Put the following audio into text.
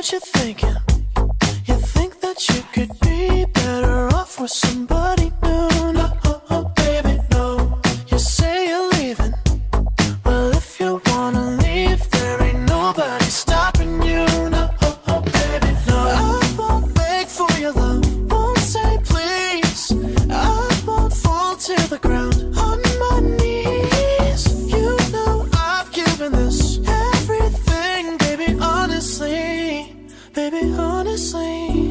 what you're thinking. You think that you could be sleep.